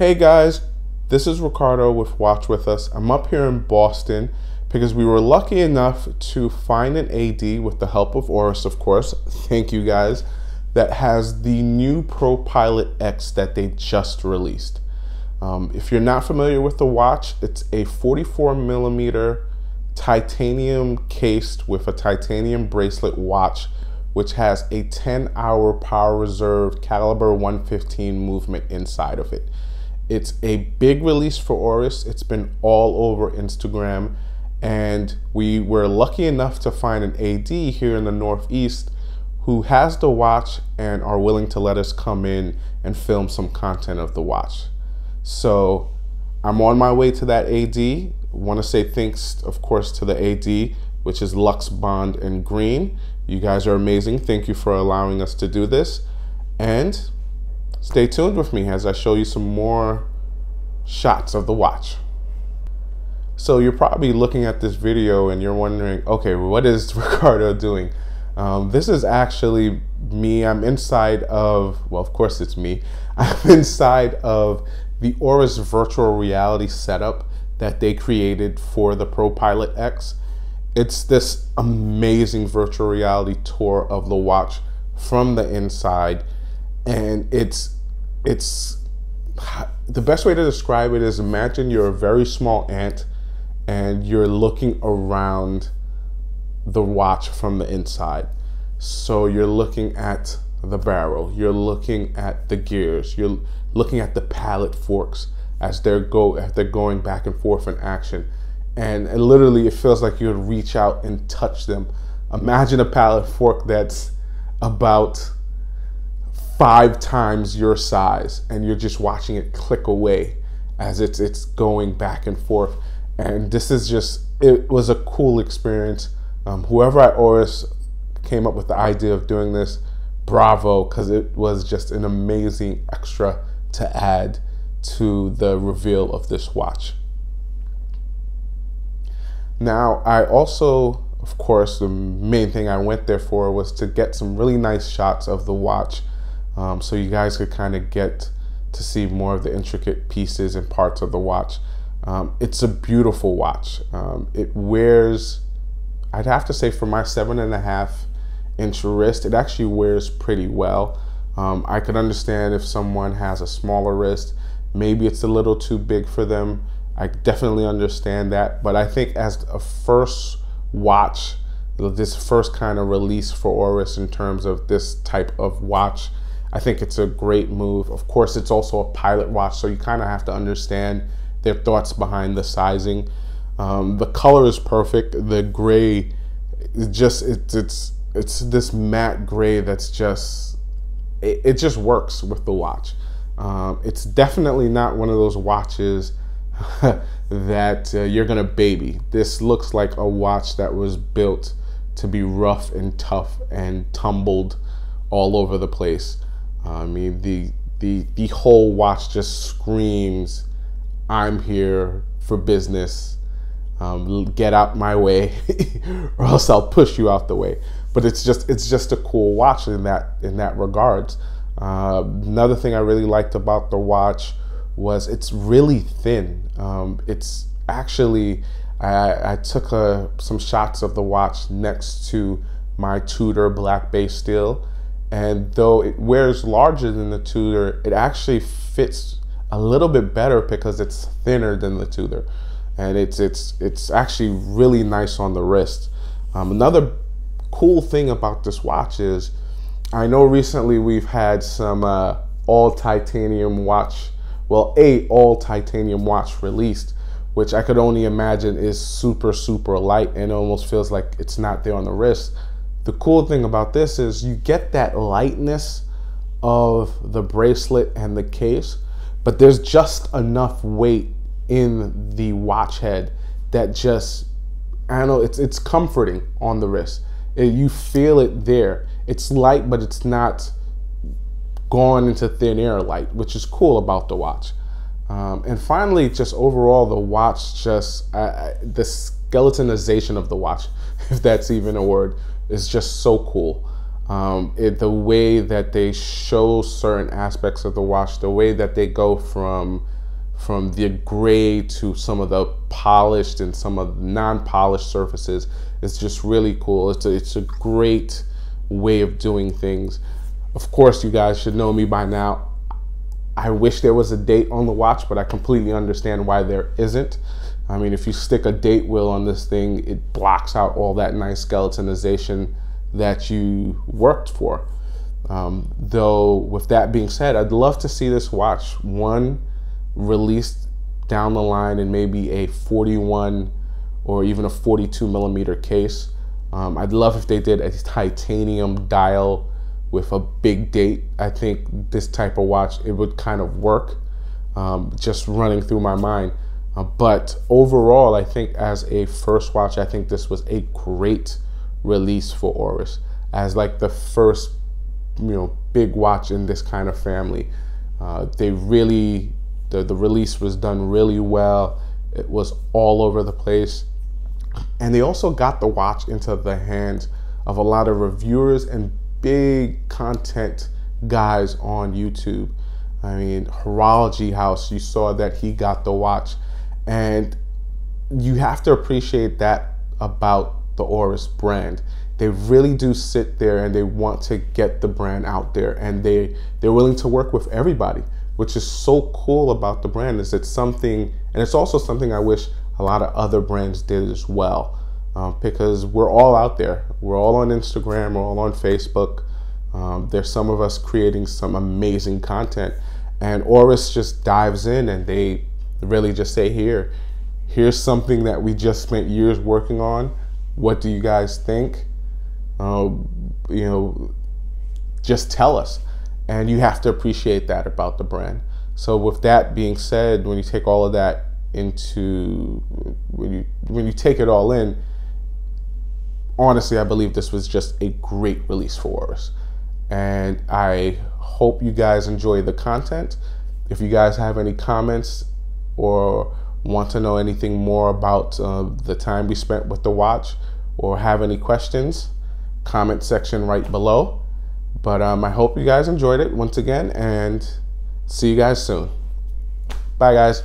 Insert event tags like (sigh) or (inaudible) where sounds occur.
Hey guys, this is Ricardo with Watch With Us. I'm up here in Boston because we were lucky enough to find an AD with the help of Oris, of course. Thank you guys. That has the new Pro Pilot X that they just released. Um, if you're not familiar with the watch, it's a 44 millimeter titanium cased with a titanium bracelet watch, which has a 10 hour power reserve caliber 115 movement inside of it. It's a big release for Oris. It's been all over Instagram. And we were lucky enough to find an AD here in the Northeast who has the watch and are willing to let us come in and film some content of the watch. So I'm on my way to that AD. Want to say thanks, of course, to the AD, which is Lux Bond and Green. You guys are amazing. Thank you for allowing us to do this. And Stay tuned with me as I show you some more shots of the watch. So you're probably looking at this video and you're wondering, okay, what is (laughs) Ricardo doing? Um, this is actually me. I'm inside of, well, of course it's me. (laughs) I'm inside of the Oris virtual reality setup that they created for the Pro Pilot X. It's this amazing virtual reality tour of the watch from the inside and it's it's the best way to describe it is imagine you're a very small ant and you're looking around the watch from the inside. So you're looking at the barrel, you're looking at the gears, you're looking at the pallet forks as they're go as they're going back and forth in action. And, and literally it feels like you'd reach out and touch them. Imagine a pallet fork that's about five times your size and you're just watching it click away as it's it's going back and forth. And this is just it was a cool experience. Um, whoever at Oris came up with the idea of doing this bravo because it was just an amazing extra to add to the reveal of this watch. Now I also of course the main thing I went there for was to get some really nice shots of the watch um, so you guys could kind of get to see more of the intricate pieces and parts of the watch. Um, it's a beautiful watch. Um, it wears, I'd have to say, for my seven and a half inch wrist, it actually wears pretty well. Um, I could understand if someone has a smaller wrist, maybe it's a little too big for them. I definitely understand that, but I think as a first watch, this first kind of release for Oris in terms of this type of watch, I think it's a great move. Of course, it's also a pilot watch, so you kind of have to understand their thoughts behind the sizing. Um, the color is perfect. The gray, is just it's it's it's this matte gray that's just it, it just works with the watch. Um, it's definitely not one of those watches (laughs) that uh, you're gonna baby. This looks like a watch that was built to be rough and tough and tumbled all over the place. I mean, the the the whole watch just screams, "I'm here for business. Um, get out my way, (laughs) or else I'll push you out the way." But it's just it's just a cool watch in that in that regards. Uh, another thing I really liked about the watch was it's really thin. Um, it's actually I, I took a, uh, some shots of the watch next to my Tudor black base steel and though it wears larger than the Tudor, it actually fits a little bit better because it's thinner than the Tudor. And it's, it's, it's actually really nice on the wrist. Um, another cool thing about this watch is I know recently we've had some uh, all titanium watch, well, a all titanium watch released, which I could only imagine is super, super light and almost feels like it's not there on the wrist. The cool thing about this is you get that lightness of the bracelet and the case, but there's just enough weight in the watch head that just I know it's it's comforting on the wrist. It, you feel it there. It's light, but it's not going into thin air light, which is cool about the watch. Um, and finally, just overall, the watch just uh, the skeletonization of the watch, (laughs) if that's even a word, is just so cool. Um, it, the way that they show certain aspects of the watch, the way that they go from from the gray to some of the polished and some of the non-polished surfaces is just really cool. It's a, it's a great way of doing things. Of course, you guys should know me by now. I wish there was a date on the watch, but I completely understand why there isn't. I mean, if you stick a date wheel on this thing, it blocks out all that nice skeletonization that you worked for. Um, though, with that being said, I'd love to see this watch one released down the line in maybe a 41 or even a 42 millimeter case. Um, I'd love if they did a titanium dial with a big date. I think this type of watch, it would kind of work um, just running through my mind. Uh, but overall, I think as a first watch, I think this was a great release for Oris as like the first, you know, big watch in this kind of family. Uh, they really, the, the release was done really well. It was all over the place. And they also got the watch into the hands of a lot of reviewers and big content guys on YouTube. I mean, Horology House, you saw that he got the watch. And you have to appreciate that about the Oris brand. They really do sit there and they want to get the brand out there and they, they're willing to work with everybody, which is so cool about the brand is it's something, and it's also something I wish a lot of other brands did as well. Um, because we're all out there. We're all on Instagram, we're all on Facebook. Um, there's some of us creating some amazing content. And Oris just dives in and they really just say, here, here's something that we just spent years working on. What do you guys think? Uh, you know, just tell us. And you have to appreciate that about the brand. So with that being said, when you take all of that into when you when you take it all in, honestly, I believe this was just a great release for us. And I hope you guys enjoy the content. If you guys have any comments or want to know anything more about uh, the time we spent with the watch or have any questions, comment section right below. But um, I hope you guys enjoyed it once again and see you guys soon. Bye, guys.